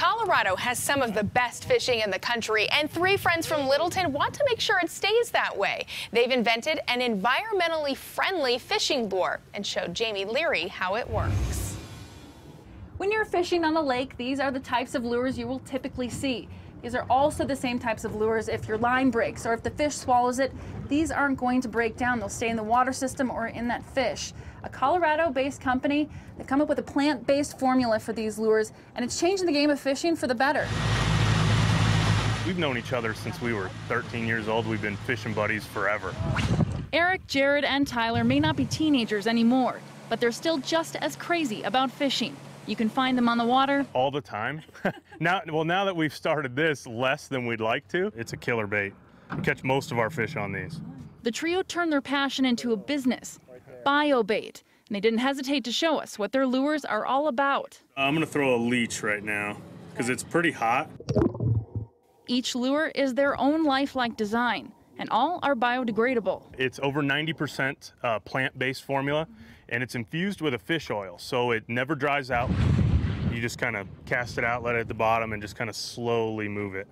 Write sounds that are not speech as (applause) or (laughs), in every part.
Colorado has some of the best fishing in the country, and three friends from Littleton want to make sure it stays that way. They've invented an environmentally friendly fishing lure and showed Jamie Leary how it works. When you're fishing on a lake, these are the types of lures you will typically see. These are also the same types of lures if your line breaks or if the fish swallows it. These aren't going to break down. They'll stay in the water system or in that fish. A Colorado-based company, they've come up with a plant-based formula for these lures, and it's changing the game of fishing for the better. We've known each other since we were 13 years old. We've been fishing buddies forever. Eric, Jared, and Tyler may not be teenagers anymore, but they're still just as crazy about fishing. You can find them on the water all the time. (laughs) now, well, now that we've started this less than we'd like to, it's a killer bait. We catch most of our fish on these. The trio turned their passion into a business, BioBait, and they didn't hesitate to show us what their lures are all about. I'm gonna throw a leech right now because it's pretty hot. Each lure is their own lifelike design, and all are biodegradable. It's over 90% uh, plant-based formula, and it's infused with a fish oil, so it never dries out. You just kind of cast it out, let it at the bottom, and just kind of slowly move it.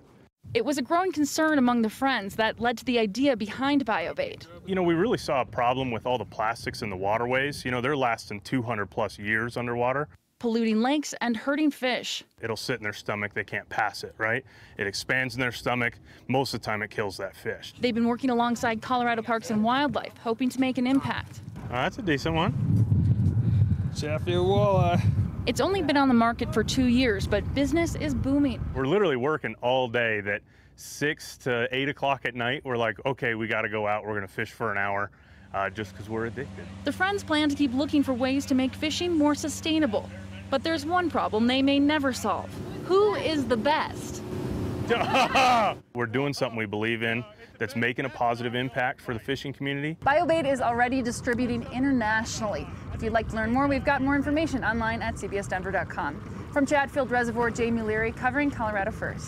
It was a growing concern among the friends that led to the idea behind BioBait. You know, we really saw a problem with all the plastics in the waterways. You know, they're lasting 200 plus years underwater. Polluting lakes and hurting fish. It'll sit in their stomach, they can't pass it, right? It expands in their stomach. Most of the time, it kills that fish. They've been working alongside Colorado Parks and Wildlife, hoping to make an impact. Uh, that's a decent one. Chatfield walleye. It's only been on the market for two years, but business is booming. We're literally working all day that six to eight o'clock at night, we're like, okay, we got to go out. We're going to fish for an hour uh, just because we're addicted. The friends plan to keep looking for ways to make fishing more sustainable. But there's one problem they may never solve. Who is the best? (laughs) we're doing something we believe in that's making a positive impact for the fishing community. BioBait is already distributing internationally. If you'd like to learn more, we've got more information online at cbsdenver.com. From Chatfield Reservoir, Jamie Leary covering Colorado First.